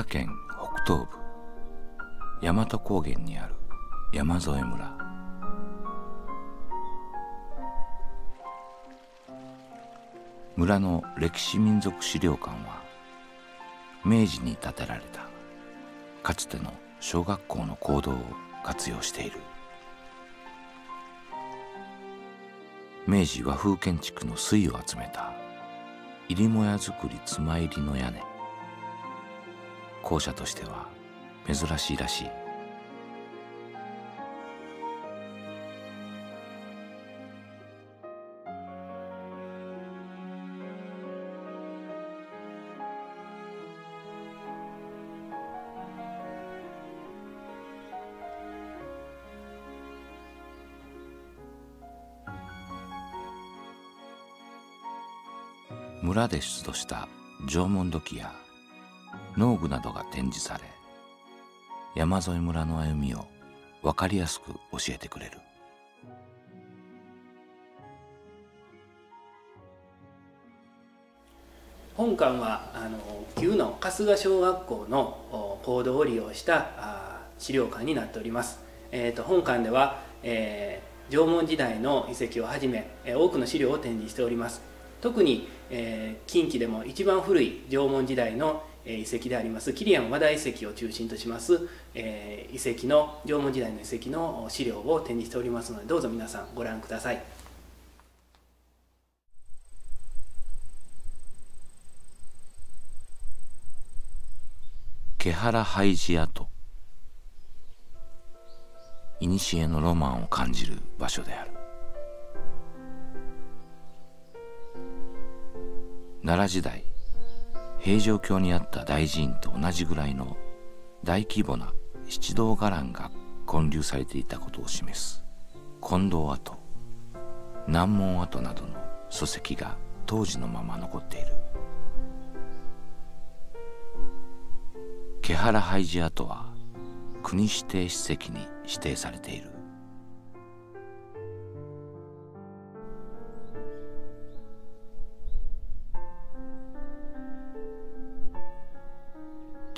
奈良県北東部大和高原にある山添村。村の歴史民族資料館は明治に建てられたかつての小学校の講堂を活用している。明治和風建築の粋を集めた入りもや造り妻入りの屋根。校舎としては珍しいらしい。村で出土した縄文土器や農具などが展示され山沿い村の歩みを分かりやすく教えてくれる。本館はあの旧の春日小学校の講堂を利用した資料館になっております、えーと、本館では、えー、縄文時代の遺跡をはじめ、多くの資料を展示しております。特に、えー、近畿でも一番古い縄文時代の遺跡であります。キリアン和田遺跡を中心とします、えー、遺跡の縄文時代の遺跡の資料を展示しておりますのでどうぞ皆さんご覧ください。毛原廃寺跡古のロマンを感じる場所である。奈良時代平城京にあった大寺院と同じぐらいの大規模な七道伽藍が建立されていたことを示す。金堂跡南門跡などの礎石が当時のまま残っている。毛原廃寺跡は国指定史跡に指定されている。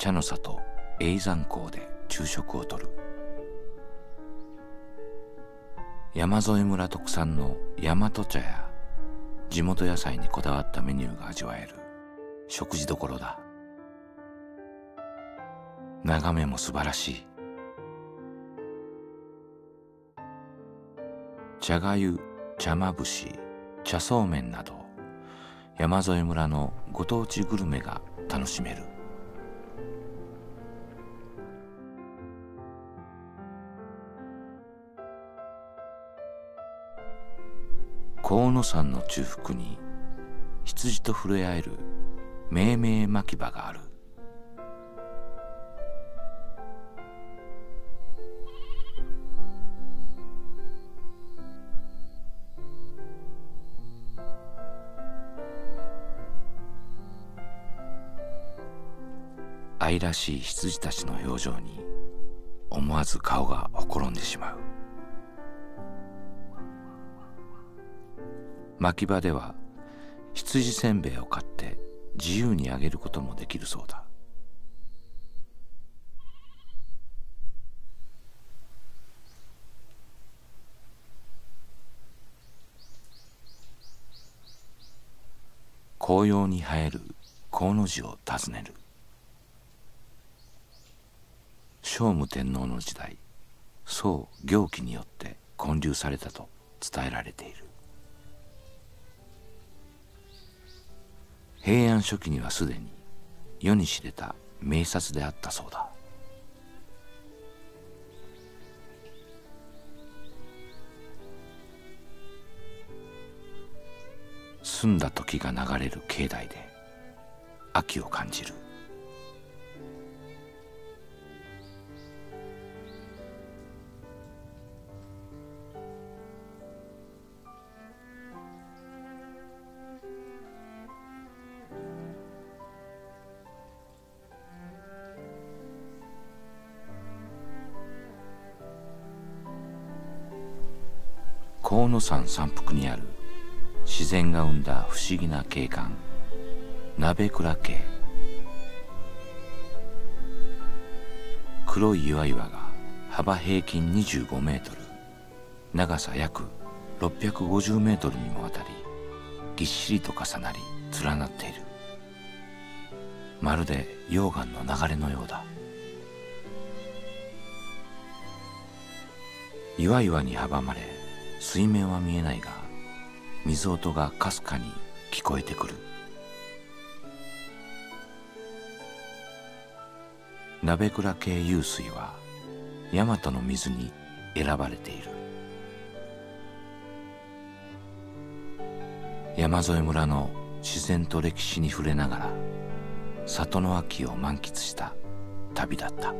茶の里永山港で昼食をとる。山添村特産の大和茶や地元野菜にこだわったメニューが味わえる食事どころだ。眺めも素晴らしい。茶がゆ茶まぶし茶そうめんなど山添村のご当地グルメが楽しめる。河野山の中腹に羊と触れ合える命名牧場がある。愛らしい羊たちの表情に思わず顔がほころんでしまう。牧場では羊せんべいを買って自由にあげることもできるそうだ。紅葉に生える河野寺を訪ねる。聖武天皇の時代宋行基によって建立されたと伝えられている。平安初期にはすでに世に知れた名刹であったそうだ。澄んだ時が流れる境内で秋を感じる。河野山山腹にある自然が生んだ不思議な景観鍋倉渓黒い岩々が幅平均25メートル長さ約650メートルにもわたりぎっしりと重なり連なっている。まるで溶岩の流れのようだ。岩々に阻まれ水面は見えないが水音がかすかに聞こえてくる。鍋倉系湧水は大和の水に選ばれている。山添村の自然と歴史に触れながら里の秋を満喫した旅だった。